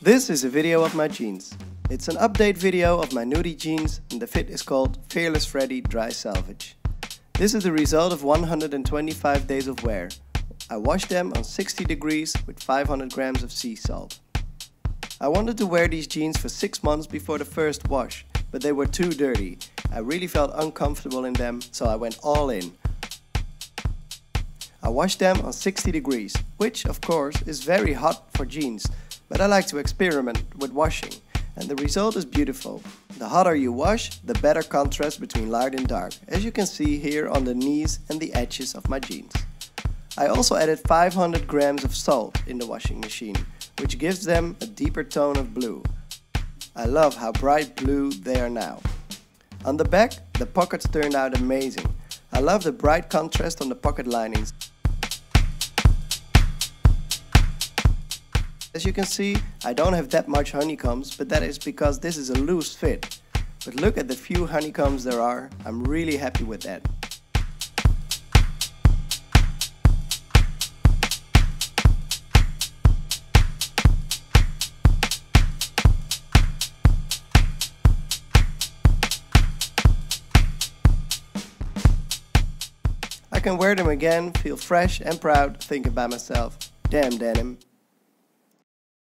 This is a video of my jeans. It's an update video of my nudie jeans and the fit is called Fearless Freddie Dry Selvage. This is the result of 125 days of wear. I washed them on 60 degrees with 500 grams of sea salt. I wanted to wear these jeans for 6 months before the first wash, but they were too dirty. I really felt uncomfortable in them, so I went all in. I washed them on 60 degrees, which of course is very hot for jeans, but I like to experiment with washing, and the result is beautiful. The hotter you wash, the better contrast between light and dark, as you can see here on the knees and the edges of my jeans. I also added 500 grams of salt in the washing machine, which gives them a deeper tone of blue. I love how bright blue they are now. On the back, the pockets turned out amazing. I love the bright contrast on the pocket linings. As you can see, I don't have that much honeycombs, but that is because this is a loose fit. But look at the few honeycombs there are, I'm really happy with that. I can wear them again, feel fresh and proud, thinking by myself, damn denim,